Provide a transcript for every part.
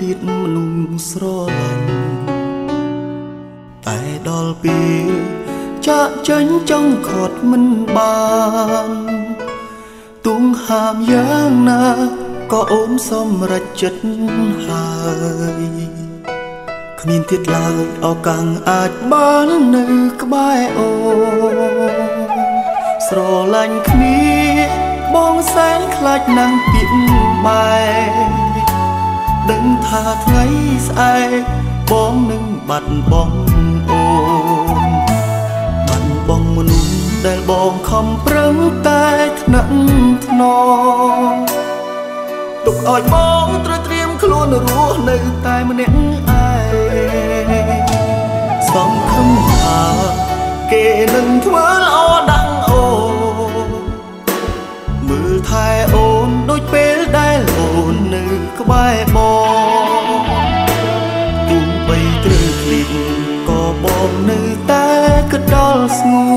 ណាមួយចង់ឃ្លាតមនុស្សស្រឡាញ់តែដល់ពេលចាក់ចេញចង់ខត់មិនបានទុំហាមយ៉ាងណាក៏អូនសម្រេចចិត្តហើយគ្មានទៀតឡើយអកាំងអាចបាននៅក្បែរអូនស្រឡាញ់គ្នាបងសែនខ្លាចណាស់ពីបែ ដឹងថាថ្ងៃស្អែកបងនឹងបាត់បង់អូនបាត់បង់មនុស្សដែលបងខំប្រឹងតែថ្នាក់ថ្នមទុកឲ្យបងត្រូវត្រៀមខ្លួនរស់នៅតែម្នាក់ឯងសំខំថាគេនឹងធ្វើល្អដាក់អូមើលថែអូនដូចពេលដែលអូ ននៅក្បែរបងទោះបីត្រូវឃ្លៀងក៏បងនៅតែគិតដល់ស្ងួ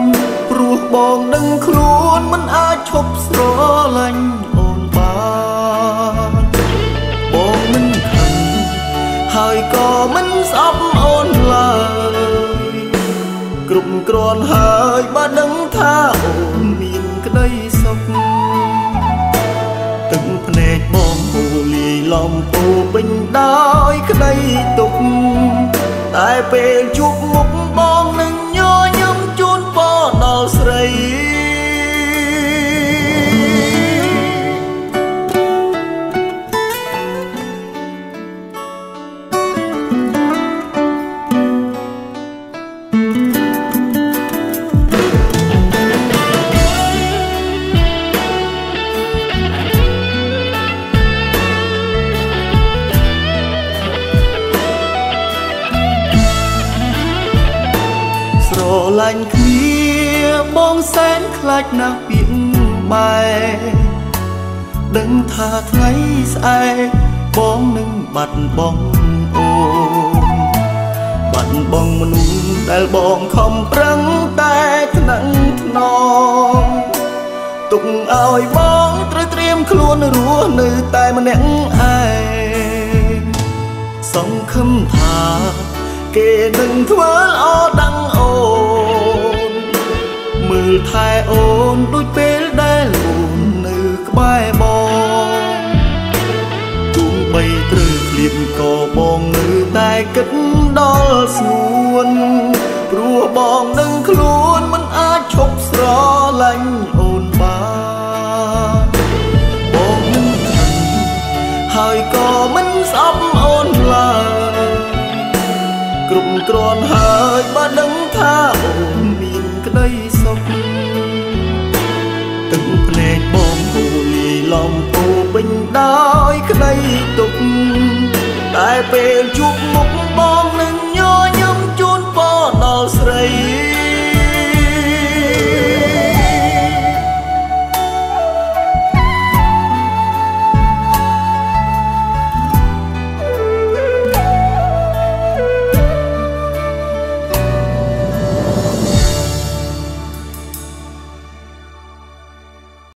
នព្រោះបងដឹងខ្លួនមិនអាចឈប់ស្រឡាញ់អូនបានបងមិនខឹងហើយក៏មិនស្អប់អូនឡើយគ្រប់គ្រាន់ហើយបើដឹងថាអូនមានក្តីសុខទឹកភ្នែ កបងហូរលាយឡំពោពេញដោយក្តីទុកតែពេលជួបមុខបងនឹង ឡាញ់គ្នាបងសែនខ្លាចណាស់ពីបែដឹងថាថ្ងៃស្អែកបងនឹងបាត់បង់អូនបាត់បង់មនុស្សដែលបងខំប្រឹងតែថ្នាក់ថ្នមទុកឲ្យបងត្រូវត្រៀមខ្លួនរស់នៅតែម្នាក់ឯងសង្ឃឹមថា គេនឹងធ្វើល្អដឹងអូនមើលថែអូនដូចពេលដែលអូននៅក្បែរបងទោះបីត្រូវឃ្លាតក៏បងនៅតែគិតដល់ស្ងួនព្រោះបងនឹងខ្លួនមិនអាចឈប់ស្រឡាញ់អូនបាន គ្រប់គ្រាន់ហើយបើដឹងថាអូនមានក្តីសុខទឹកភ្នែកបងហូរលាយឡំពោពេញដោយក្តីទុកតែពេលជួបមុខ